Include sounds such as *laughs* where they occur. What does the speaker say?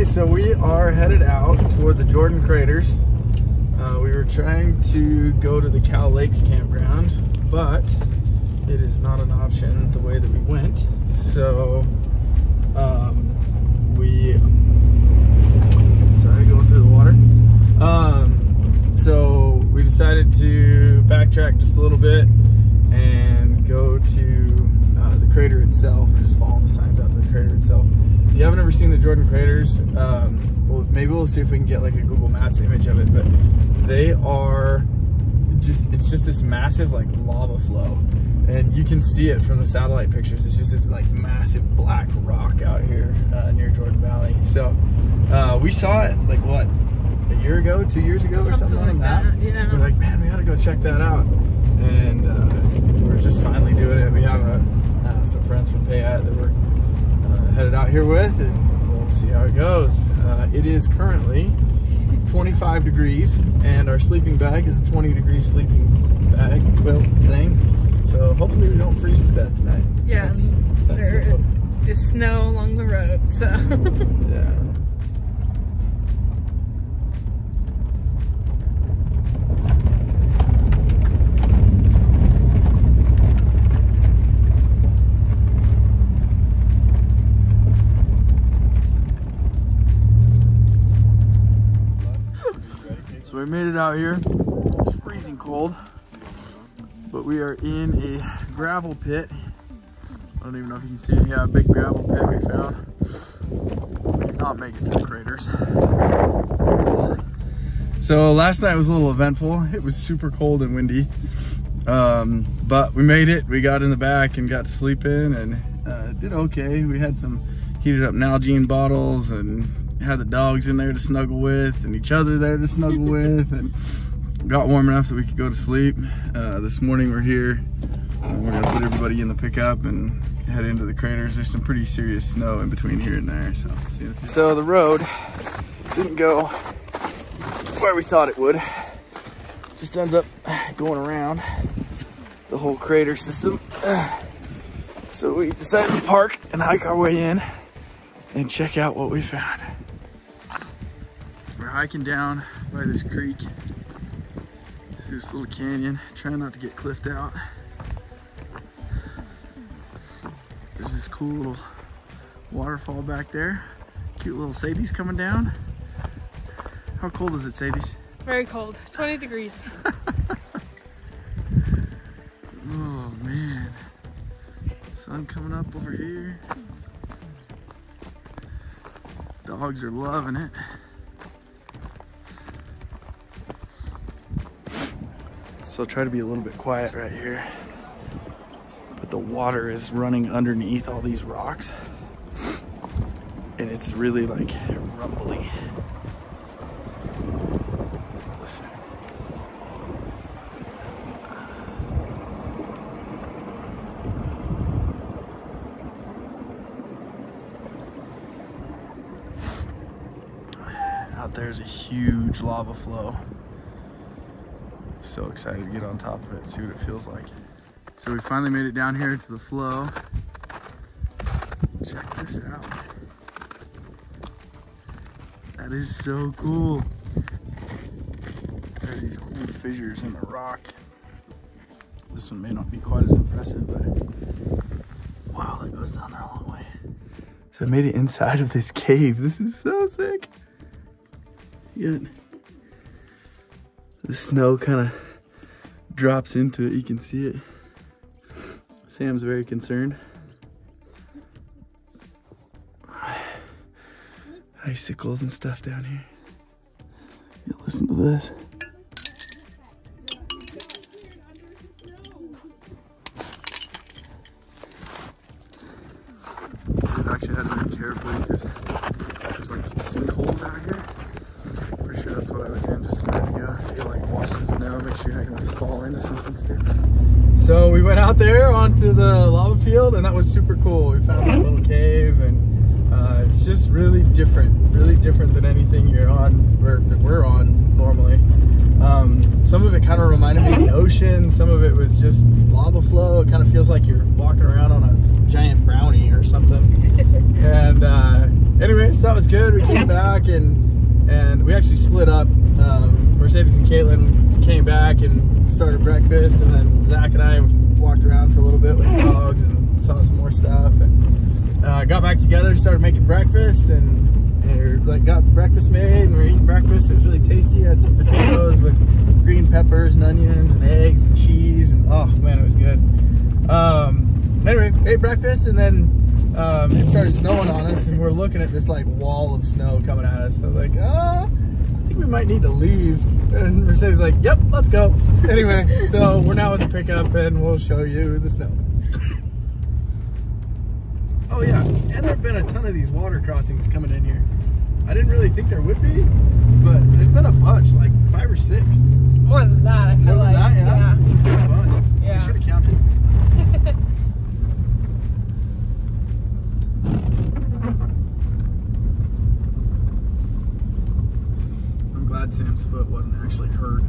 Okay, so we are headed out toward the Jordan Craters. Uh, we were trying to go to the Cow Lakes campground, but it is not an option the way that we went. So um, we, sorry, going through the water. Um, so we decided to backtrack just a little bit itself, just following the signs out to the crater itself. If you haven't ever seen the Jordan craters, um, well, maybe we'll see if we can get like a Google Maps image of it, but they are just, it's just this massive like lava flow. And you can see it from the satellite pictures. It's just this like massive black rock out here uh, near Jordan Valley. So uh, we saw it like what, a year ago, two years ago or something like that. that, yeah. We're like, man, we gotta go check that out. And uh, we're just finally doing it. We have a, uh, some friends from Payette that we're uh, headed out here with, and we'll see how it goes. Uh, it is currently 25 degrees, and our sleeping bag is a 20 degree sleeping bag quilt thing. So hopefully we don't freeze to death tonight. Yeah, That's, that's their hope. is snow along the road, so *laughs* Yeah. So we made it out here. It's freezing cold, but we are in a gravel pit. I don't even know if you can see it. Yeah, a big gravel pit we found. Did not make it to the craters. So last night was a little eventful. It was super cold and windy, um, but we made it. We got in the back and got to sleep in and uh, did okay. We had some heated up Nalgene bottles and had the dogs in there to snuggle with and each other there to snuggle *laughs* with and got warm enough that we could go to sleep. Uh, this morning we're here. Uh, we're gonna put everybody in the pickup and head into the craters. There's some pretty serious snow in between here and there. So, so the road didn't go where we thought it would. Just ends up going around the whole crater system. So we decided to park and hike our way in and check out what we found. Hiking down by this creek, through this little canyon, trying not to get cliffed out. There's this cool little waterfall back there. Cute little Sadie's coming down. How cold is it, Sadie's? very cold. 20 degrees. *laughs* Oh man. Sun coming up over here. Dogs are loving it. So I'll try to be a little bit quiet right here. But the water is running underneath all these rocks. And it's really like rumbly. Listen. Out there's a huge lava flow. So excited to get on top of it and see what it feels like. So we finally made it down here to the flow. Check this out. That is so cool. There are these cool fissures in the rock. This one may not be quite as impressive, but wow, that goes down there a long way. So I made it inside of this cave. This is so sick. Yet the snow kind of drops into it. You can see it. Sam's very concerned. Icicles and stuff down here. Yeah, listen to this. We've actually had to be careful because there's like sinkholes out here. Pretty sure that's what I was just a minute ago. So you like watch the snow, make sure you're not gonna fall into something stupid. So we went out there onto the lava field and that was super cool. We found that little cave and uh, it's just really different, really different than anything you're on, or that we're on normally. Um, some of it kind of reminded me of the ocean. Some of it was just lava flow. It kind of feels like you're walking around on a giant brownie or something. *laughs* and uh, anyways, that was good. We came back and and we actually split up. Um, Mercedes and Caitlin came back and started breakfast, and then Zach and I walked around for a little bit with the dogs and saw some more stuff, and uh, got back together, started making breakfast, and, and like got breakfast made, and we are eating breakfast. It was really tasty. I had some potatoes with green peppers and onions and eggs and cheese, and oh man, it was good. Um, anyway, ate breakfast, and then um, it started snowing on us, and we're looking at this like wall of snow coming at us. I was like, ah, think we might need to leave. And Mercedes is like, yep, let's go. Anyway, so we're now in the pickup, and we'll show you the snow. Oh yeah, and there've been a ton of these water crossings coming in here. I didn't really think there would be, but there's been a bunch, like five or six. More than that, glad Sam's foot wasn't actually hurt.